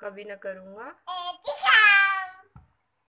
कभी ना करूँगा।